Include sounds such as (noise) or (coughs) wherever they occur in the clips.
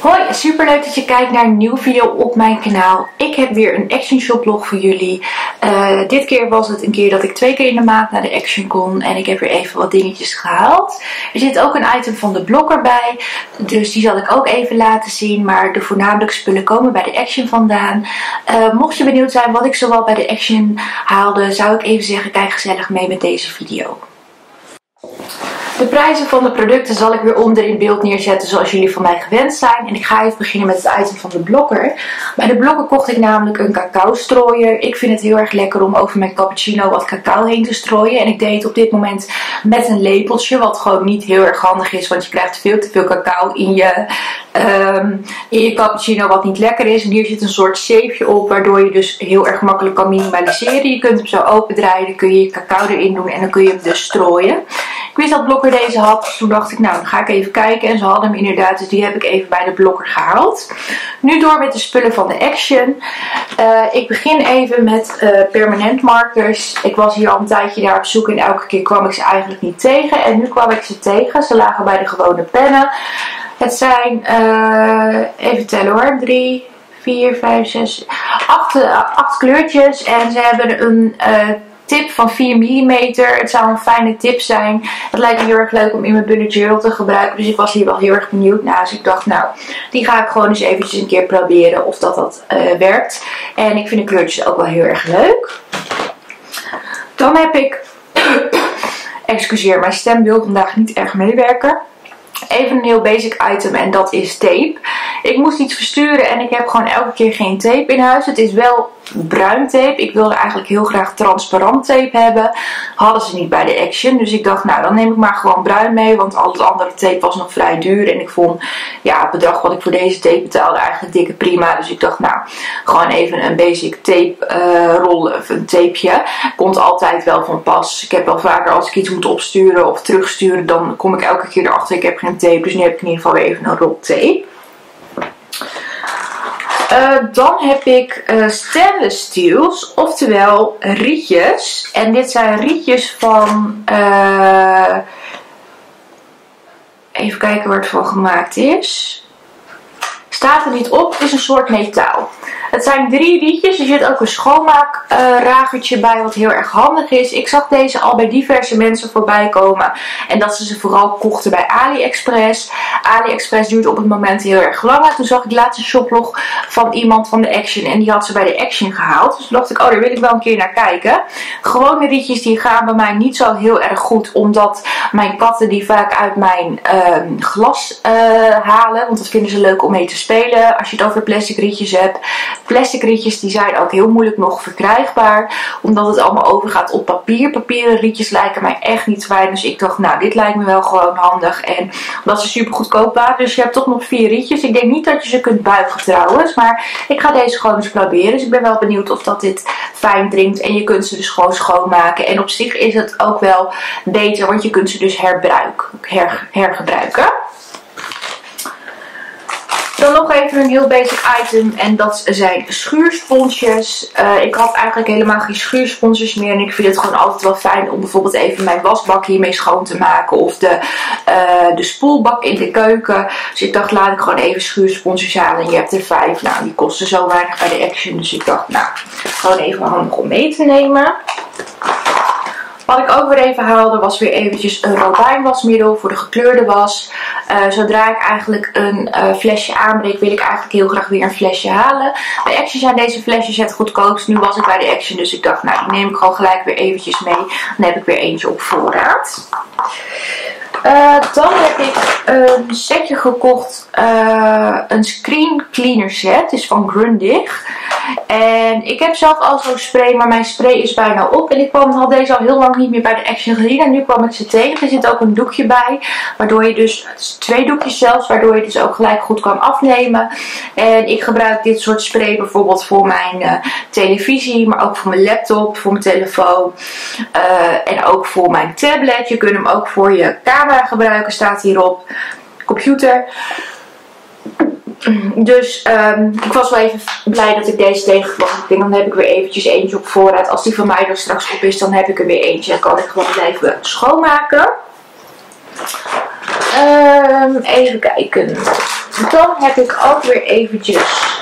Hoi, super leuk dat je kijkt naar een nieuwe video op mijn kanaal. Ik heb weer een Action Shop vlog voor jullie. Uh, dit keer was het een keer dat ik twee keer in de maand naar de Action kon. En ik heb weer even wat dingetjes gehaald. Er zit ook een item van de blokker bij. Dus die zal ik ook even laten zien. Maar de voornamelijke spullen komen bij de Action vandaan. Uh, mocht je benieuwd zijn wat ik zowel bij de Action haalde. Zou ik even zeggen, kijk gezellig mee met deze video. De prijzen van de producten zal ik weer onder in beeld neerzetten zoals jullie van mij gewend zijn. En ik ga even beginnen met het item van de blokker. Bij de blokker kocht ik namelijk een cacao strooier. Ik vind het heel erg lekker om over mijn cappuccino wat cacao heen te strooien. En ik deed het op dit moment met een lepeltje. Wat gewoon niet heel erg handig is. Want je krijgt veel te veel cacao in je, um, in je cappuccino wat niet lekker is. En hier zit een soort zeefje op. Waardoor je dus heel erg makkelijk kan minimaliseren. Je kunt hem zo opendraaien. Dan kun je je cacao erin doen. En dan kun je hem dus strooien. Ik wist dat blokker deze had. Toen dacht ik, nou, dan ga ik even kijken. En ze hadden hem inderdaad, dus die heb ik even bij de blokker gehaald. Nu door met de spullen van de Action. Uh, ik begin even met uh, permanent markers. Ik was hier al een tijdje daar op zoek en elke keer kwam ik ze eigenlijk niet tegen. En nu kwam ik ze tegen. Ze lagen bij de gewone pennen. Het zijn, uh, even tellen hoor, 3, 4, 5, 6, 8, 8 kleurtjes. En ze hebben een tip van 4 mm. Het zou een fijne tip zijn. Het lijkt me heel erg leuk om in mijn bullet journal te gebruiken. Dus ik was hier wel heel erg benieuwd naar. Dus ik dacht, nou, die ga ik gewoon eens eventjes een keer proberen of dat dat uh, werkt. En ik vind de kleurtjes ook wel heel erg leuk. Dan heb ik... (coughs) Excuseer, mijn stem wil vandaag niet erg meewerken. Even een heel basic item en dat is tape. Ik moest iets versturen en ik heb gewoon elke keer geen tape in huis. Het is wel bruin tape. Ik wilde eigenlijk heel graag transparant tape hebben. Hadden ze niet bij de Action. Dus ik dacht, nou dan neem ik maar gewoon bruin mee. Want al het andere tape was nog vrij duur. En ik vond ja, het bedrag wat ik voor deze tape betaalde eigenlijk dikke prima. Dus ik dacht, nou gewoon even een basic tape uh, rol of een tapeje. Komt altijd wel van pas. Ik heb wel vaker als ik iets moet opsturen of terugsturen. Dan kom ik elke keer erachter. Ik heb geen tape. Dus nu heb ik in ieder geval weer even een rol tape. Uh, dan heb ik uh, stainless steels, oftewel rietjes. En dit zijn rietjes van, uh, even kijken waar het van gemaakt is. Staat er niet op, is een soort metaal. Het zijn drie rietjes. Er zit ook een schoonmaakragertje uh, bij wat heel erg handig is. Ik zag deze al bij diverse mensen voorbij komen. En dat ze ze vooral kochten bij AliExpress. AliExpress duurt op het moment heel erg lang. toen zag ik laatste shoplog van iemand van de Action. En die had ze bij de Action gehaald. Dus toen dacht ik, oh daar wil ik wel een keer naar kijken. Gewone rietjes die gaan bij mij niet zo heel erg goed. Omdat mijn katten die vaak uit mijn uh, glas uh, halen. Want dat vinden ze leuk om mee te spelen. Als je het over plastic rietjes hebt. Plastic rietjes die zijn ook heel moeilijk nog verkrijgbaar. Omdat het allemaal overgaat op papier. Papieren rietjes lijken mij echt niet fijn. Dus ik dacht, nou dit lijkt me wel gewoon handig. En omdat ze super goedkoop waren. Dus je hebt toch nog vier rietjes. Ik denk niet dat je ze kunt buigen trouwens. Maar ik ga deze gewoon eens proberen. Dus ik ben wel benieuwd of dat dit fijn drinkt. En je kunt ze dus gewoon schoonmaken. En op zich is het ook wel beter. Want je kunt ze dus herbruiken, her, hergebruiken. Dan nog even een heel basic item en dat zijn schuursponsjes. Uh, ik had eigenlijk helemaal geen schuursponsjes meer en ik vind het gewoon altijd wel fijn om bijvoorbeeld even mijn wasbak hiermee schoon te maken. Of de, uh, de spoelbak in de keuken. Dus ik dacht laat ik gewoon even schuursponsjes halen. En je hebt er vijf. Nou die kosten zo weinig bij de Action. Dus ik dacht nou gewoon even handig om mee te nemen. Wat ik ook weer even haalde was weer eventjes een robijnwasmiddel voor de gekleurde was. Uh, zodra ik eigenlijk een uh, flesje aanbreek wil ik eigenlijk heel graag weer een flesje halen. Bij Action zijn deze flesjes het goedkoopst. Nu was ik bij de Action dus ik dacht nou die neem ik gewoon gelijk weer eventjes mee. Dan heb ik weer eentje op voorraad. Uh, dan heb ik een setje gekocht, uh, een screen cleaner set, is van Grundig. En ik heb zelf al zo'n spray, maar mijn spray is bijna op. En ik kwam, had deze al heel lang niet meer bij de Action gezien. En nu kwam ik ze tegen. Er zit ook een doekje bij. Waardoor je dus, twee doekjes zelfs, waardoor je dus ook gelijk goed kan afnemen. En ik gebruik dit soort spray bijvoorbeeld voor mijn uh, televisie. Maar ook voor mijn laptop, voor mijn telefoon. En ook voor mijn tablet. Je kunt hem ook voor je camera gebruiken, staat hierop. Computer. Dus um, ik was wel even blij dat ik deze tegenkwam. Ik denk dan heb ik weer eventjes eentje op voorraad. Als die van mij er straks op is, dan heb ik er weer eentje. Dan kan ik gewoon even schoonmaken. Um, even kijken. Dan heb ik ook weer eventjes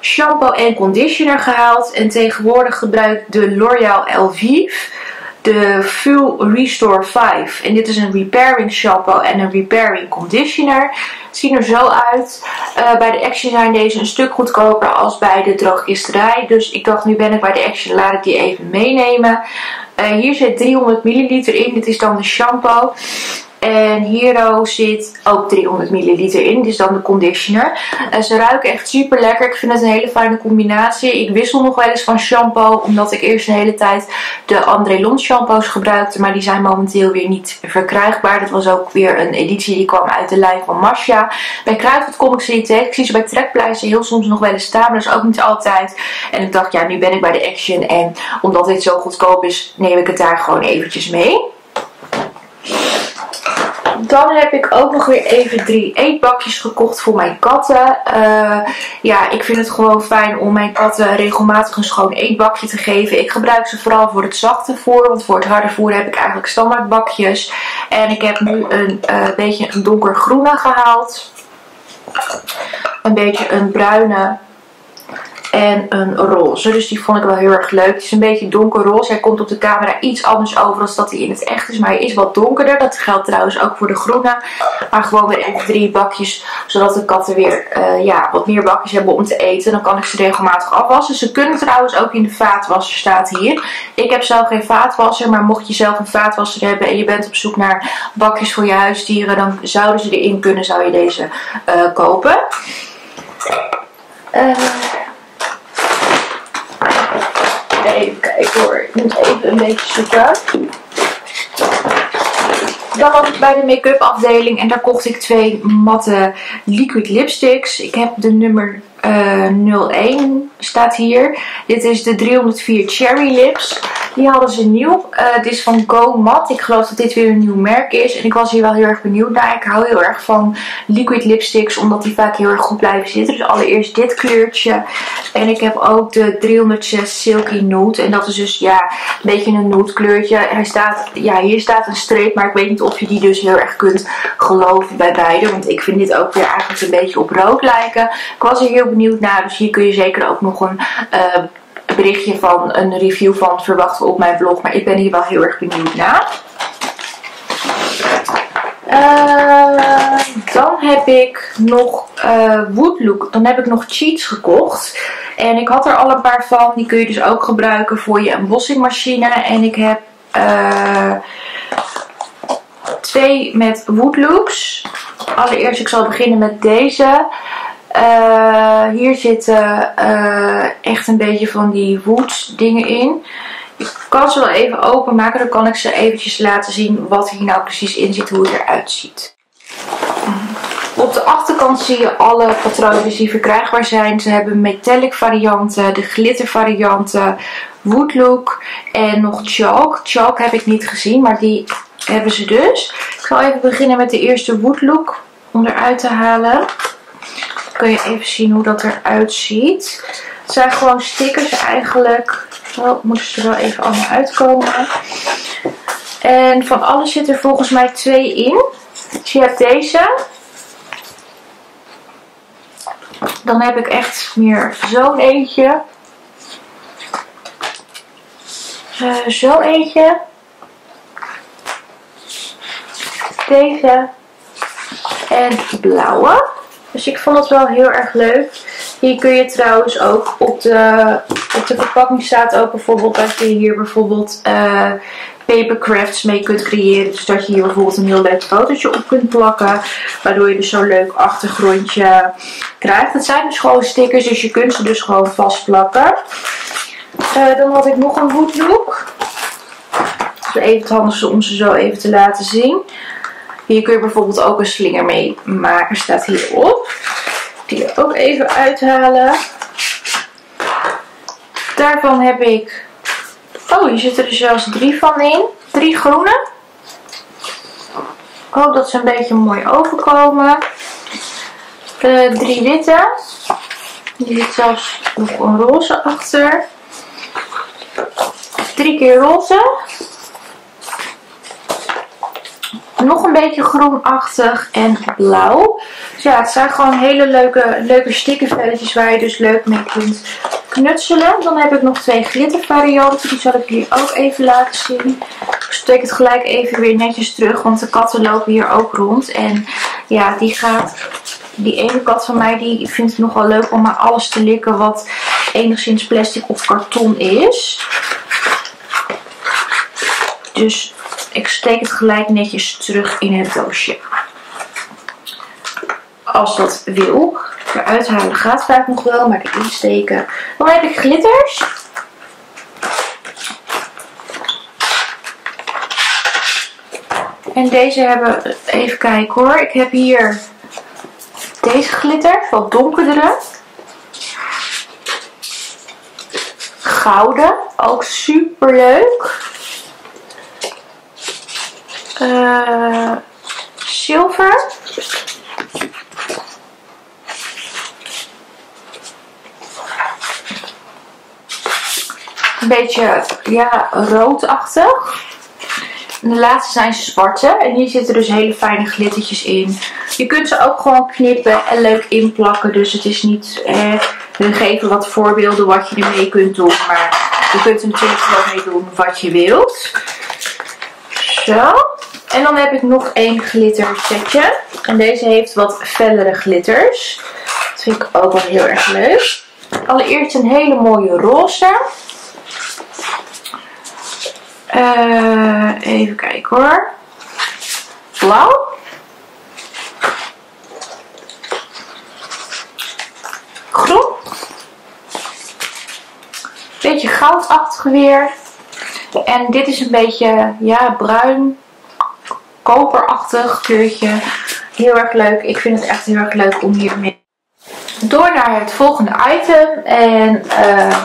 shampoo en conditioner gehaald. En tegenwoordig gebruik ik de L'Oreal Elvive. De Full Restore 5. En dit is een repairing shampoo en een repairing conditioner. Zien er zo uit. Uh, bij de Action zijn deze een stuk goedkoper als bij de drogisterij. Dus ik dacht nu ben ik bij de Action, laat ik die even meenemen. Uh, hier zit 300 milliliter in. Dit is dan de shampoo. En hier zit ook 300 milliliter in. Is dan de conditioner. Uh, ze ruiken echt super lekker. Ik vind het een hele fijne combinatie. Ik wissel nog wel eens van shampoo. Omdat ik eerst een hele tijd de André Lons shampoos gebruikte. Maar die zijn momenteel weer niet verkrijgbaar. Dat was ook weer een editie die kwam uit de lijn van Masha. Bij Kruidvat kom ik ze niet tegen. Ik zie ze bij Trekpleister heel soms nog wel eens staan. Maar dat is ook niet altijd. En ik dacht ja nu ben ik bij de Action. En omdat dit zo goedkoop is neem ik het daar gewoon eventjes mee. Dan heb ik ook nog weer even drie eetbakjes gekocht voor mijn katten. Uh, ja, ik vind het gewoon fijn om mijn katten regelmatig een schoon eetbakje te geven. Ik gebruik ze vooral voor het zachte voer. Want voor het harde voer heb ik eigenlijk standaard bakjes. En ik heb nu een uh, beetje een donkergroene gehaald. Een beetje een bruine en een roze. Dus die vond ik wel heel erg leuk. Het is een beetje donkerroze. Hij komt op de camera iets anders over dan dat hij in het echt is. Maar hij is wat donkerder. Dat geldt trouwens ook voor de groene. Maar gewoon weer even drie bakjes. Zodat de katten weer uh, ja, wat meer bakjes hebben om te eten. Dan kan ik ze regelmatig afwassen. Ze kunnen trouwens ook in de vaatwasser staat hier. Ik heb zelf geen vaatwasser. Maar mocht je zelf een vaatwasser hebben en je bent op zoek naar bakjes voor je huisdieren. Dan zouden ze erin kunnen. Zou je deze uh, kopen. Uh, Even kijken hoor. Ik moet even een beetje zoeken. Dan was ik bij de make-up afdeling en daar kocht ik twee matte liquid lipsticks. Ik heb de nummer 01 staat hier. Dit is de 304 Cherry Lips. Die hadden ze nieuw. Uh, het is van Go Matte. Ik geloof dat dit weer een nieuw merk is. En ik was hier wel heel erg benieuwd naar. Ik hou heel erg van liquid lipsticks. Omdat die vaak heel erg goed blijven zitten. Dus allereerst dit kleurtje. En ik heb ook de 306 Silky Nude. En dat is dus ja, een beetje een nude kleurtje. Hij staat, ja, hier staat een streep. Maar ik weet niet of je die dus heel erg kunt geloven bij beide. Want ik vind dit ook weer eigenlijk een beetje op rood lijken. Ik was er heel benieuwd naar. Dus hier kun je zeker ook nog een... Uh, berichtje van een review van verwachten op mijn vlog. Maar ik ben hier wel heel erg benieuwd naar. Uh, dan heb ik nog uh, Woodlook. Dan heb ik nog cheats gekocht. En ik had er al een paar van. Die kun je dus ook gebruiken voor je embossingmachine. En ik heb twee met Woodlooks. Allereerst, ik zal beginnen met deze. Uh, hier zitten uh, echt een beetje van die wood dingen in. Ik kan ze wel even openmaken. Dan kan ik ze eventjes laten zien wat hier nou precies in zit. Hoe het eruit ziet. Op de achterkant zie je alle patroontjes die verkrijgbaar zijn. Ze hebben metallic varianten, de glitter varianten, woodlook en nog chalk. Chalk heb ik niet gezien, maar die hebben ze dus. Ik zal even beginnen met de eerste woodlook om eruit te halen kun je even zien hoe dat eruit ziet. Het zijn gewoon stickers eigenlijk. Oh, moeten ze er wel even allemaal uitkomen. En van alles zit er volgens mij twee in. Dus je hebt deze. Dan heb ik echt meer zo'n eentje. Uh, zo eentje. Deze. En blauwe. Dus ik vond het wel heel erg leuk. Hier kun je trouwens ook op de, op de verpakking staat ook bijvoorbeeld dat je hier bijvoorbeeld uh, papercrafts mee kunt creëren. Dus dat je hier bijvoorbeeld een heel leuk fotootje op kunt plakken. Waardoor je dus zo'n leuk achtergrondje krijgt. Het zijn dus gewoon stickers, dus je kunt ze dus gewoon vastplakken. Uh, dan had ik nog een woodlook. Dus even het handigste om ze zo even te laten zien. Hier kun je bijvoorbeeld ook een slinger mee maken, staat hierop. Die ook even uithalen. Daarvan heb ik... Oh, hier zitten er zelfs drie van in. Drie groene. Ik hoop dat ze een beetje mooi overkomen. Uh, drie witte. Hier zit zelfs nog een roze achter. Drie keer roze. Nog een beetje groenachtig en blauw. Dus ja, het zijn gewoon hele leuke, leuke stickervelletjes waar je dus leuk mee kunt knutselen. Dan heb ik nog twee glittervarianten. Die zal ik jullie ook even laten zien. Ik steek het gelijk even weer netjes terug, want de katten lopen hier ook rond. En ja, die gaat... Die ene kat van mij die vindt het nogal leuk om maar alles te likken wat enigszins plastic of karton is. Dus ik steek het gelijk netjes terug in het doosje. Als dat wil. Eruit halen gaat vaak nog wel, maar erin steken. Dan heb ik glitters. En deze hebben, even kijken hoor. Ik heb hier deze glitter, wat donkerdere. Gouden, ook super leuk. Uh, zilver. Een beetje, ja, roodachtig. En de laatste zijn zwarte. En hier zitten dus hele fijne glittertjes in. Je kunt ze ook gewoon knippen en leuk inplakken. Dus het is niet... Eh, we geven wat voorbeelden wat je ermee kunt doen. Maar je kunt er natuurlijk gewoon mee doen wat je wilt. Zo. En dan heb ik nog één glitter setje. En deze heeft wat fellere glitters. Dat vind ik ook wel heel erg leuk. Allereerst een hele mooie roze. Uh, even kijken hoor. Blauw. Groen. Beetje goudachtig weer. En dit is een beetje ja, bruin, koperachtig kleurtje. Heel erg leuk. Ik vind het echt heel erg leuk om hiermee door naar het volgende item. En uh,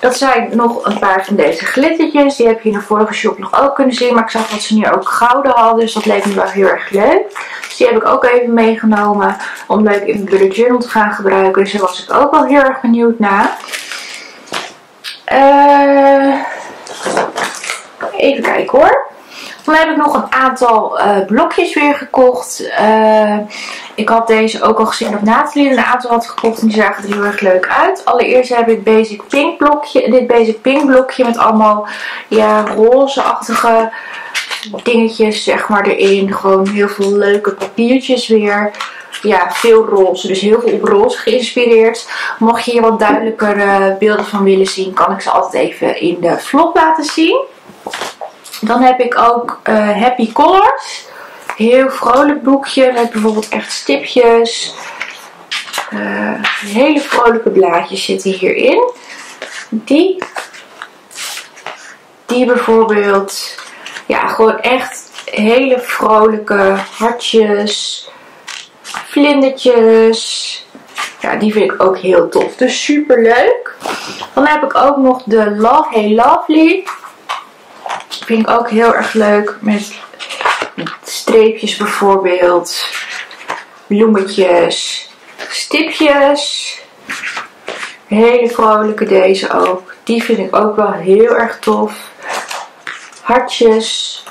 dat zijn nog een paar van deze glittertjes. Die heb je in de vorige shop nog ook kunnen zien. Maar ik zag dat ze nu ook gouden hadden. Dus dat leek me wel heel erg leuk. Dus die heb ik ook even meegenomen. Om leuk in mijn bullet journal te gaan gebruiken. Dus daar was ik ook wel heel erg benieuwd naar. Uh, even kijken hoor. Dan heb ik nog een aantal uh, blokjes weer gekocht. Uh, ik had deze ook al gezien dat Nathalie een aantal had gekocht. En die zagen er heel erg leuk uit. Allereerst heb ik Basic Pink blokje, dit Basic Pink blokje met allemaal ja, roze-achtige dingetjes zeg maar erin. Gewoon heel veel leuke papiertjes weer. Ja, veel roze. Dus heel veel op roze geïnspireerd. Mocht je hier wat duidelijker beelden van willen zien, kan ik ze altijd even in de vlog laten zien. Dan heb ik ook uh, Happy Colors. Heel vrolijk boekje met bijvoorbeeld echt stipjes. Uh, hele vrolijke blaadjes zitten hierin. Die. Die bijvoorbeeld. Ja, gewoon echt hele vrolijke hartjes. Vlindertjes. Ja, die vind ik ook heel tof. Dus super leuk. Dan heb ik ook nog de Love Hey Lovely. Vind ik ook heel erg leuk. Met streepjes bijvoorbeeld. Bloemetjes. Stipjes. Hele vrolijke deze ook. Die vind ik ook wel heel erg tof. Hartjes.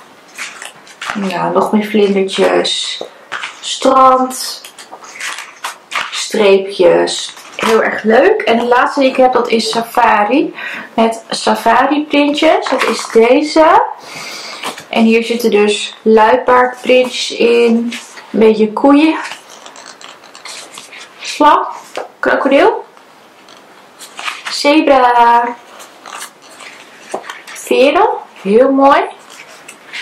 Ja, nog meer vlindertjes. Strand. Streepjes heel erg leuk. En de laatste die ik heb, dat is Safari. Met Safari printjes. Dat is deze. En hier zitten dus luipaardprintjes in. Een beetje koeien. Slang. Krokodil. Zebra. Veren. Heel mooi.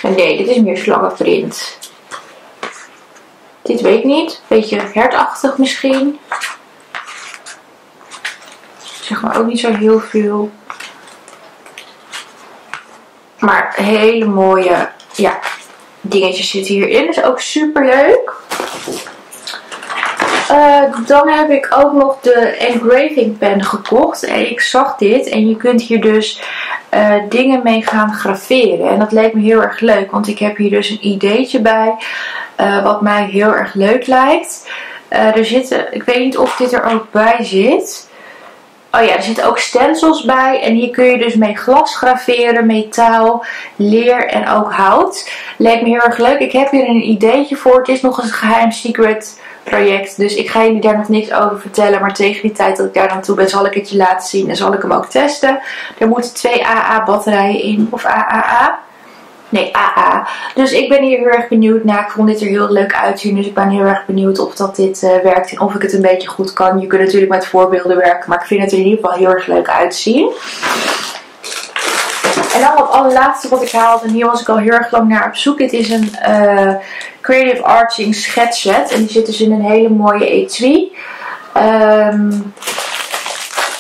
nee, dit is meer slangenprint. Dit weet ik niet. Beetje hertachtig misschien maar ook niet zo heel veel. Maar hele mooie ja, dingetjes zitten hierin. is ook super leuk. Uh, dan heb ik ook nog de engraving pen gekocht. En ik zag dit. En je kunt hier dus uh, dingen mee gaan graveren. En dat leek me heel erg leuk. Want ik heb hier dus een ideetje bij. Uh, wat mij heel erg leuk lijkt. er zitten, ik weet niet of dit er ook bij zit. Oh ja, er zitten ook stencils bij. En hier kun je dus mee glas graveren, metaal, leer en ook hout. Lijkt me heel erg leuk. Ik heb hier een ideetje voor. Het is nog een geheim secret project. Dus ik ga jullie daar nog niks over vertellen. Maar tegen die tijd dat ik daar dan toe ben, zal ik het je laten zien. En zal ik hem ook testen. Er moeten twee AA batterijen in. Of AAA. Nee, AA. Dus ik ben hier heel erg benieuwd naar. Ik vond dit er heel leuk uitzien. Dus ik ben heel erg benieuwd of dat dit uh, werkt. En of ik het een beetje goed kan. Je kunt natuurlijk met voorbeelden werken. Maar ik vind het er in ieder geval heel erg leuk uitzien. En dan het allerlaatste wat ik haalde. En hier was ik al heel erg lang naar op zoek. Dit is een uh, Creative Arching schetsset. En die zit dus in een hele mooie etui. Um,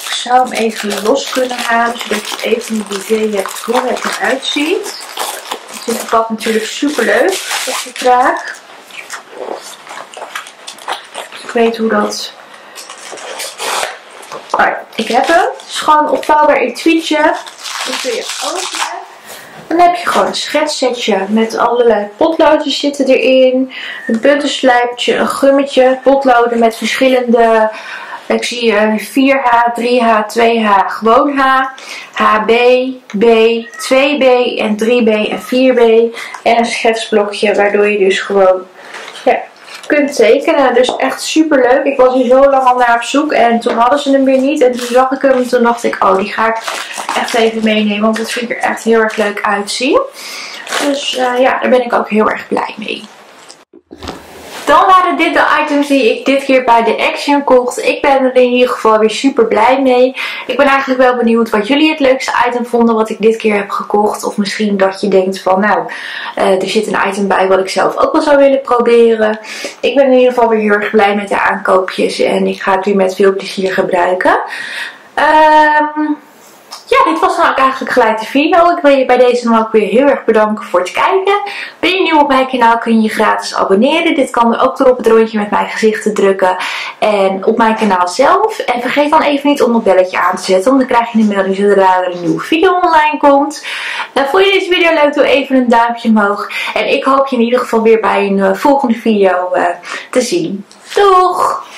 ik zou hem even los kunnen halen. Zodat je even een idee hebt hoe het eruit ziet. Ik vind pad natuurlijk super leuk. Dat kraak. Dus ik weet hoe dat... Ik heb hem. Het is gewoon een opvouwbaar etuietje. Kun je openen. Dan heb je gewoon een schetssetje met allerlei potloodjes zitten erin. Een puntenslijpje, een gummetje. Potloden met verschillende... Ik zie 4H, 3H, 2H, gewoon H. HB, B, 2B en 3B en 4B. En een schetsblokje waardoor je dus gewoon ja, kunt tekenen. Dus echt super leuk. Ik was hier zo lang al naar op zoek en toen hadden ze hem weer niet. En toen zag ik hem en toen dacht ik, oh die ga ik echt even meenemen. Want het vind ik er echt heel erg leuk uitzien. Dus uh, ja, daar ben ik ook heel erg blij mee. Dan waren dit de items die ik dit keer bij de Action kocht. Ik ben er in ieder geval weer super blij mee. Ik ben eigenlijk wel benieuwd wat jullie het leukste item vonden wat ik dit keer heb gekocht. Of misschien dat je denkt van nou, uh, er zit een item bij wat ik zelf ook wel zou willen proberen. Ik ben in ieder geval weer heel erg blij met de aankoopjes. En ik ga het weer met veel plezier gebruiken. Ehm... ja, dit was ook eigenlijk gelijk de video. Ik wil je bij deze ook weer heel erg bedanken voor het kijken. Ben je nieuw op mijn kanaal kun je je gratis abonneren. Dit kan er ook door op het rondje met mijn gezicht te drukken. En op mijn kanaal zelf. En vergeet dan even niet om het belletje aan te zetten. Want dan krijg je een melding zodra er een nieuwe video online komt. Nou, vond je deze video leuk? Doe even een duimpje omhoog. En ik hoop je in ieder geval weer bij een uh, volgende video uh, te zien. Doeg!